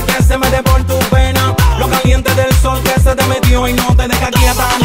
que se mete por tu pena. Lo caliente del sol que se te metió y no te deja quieta.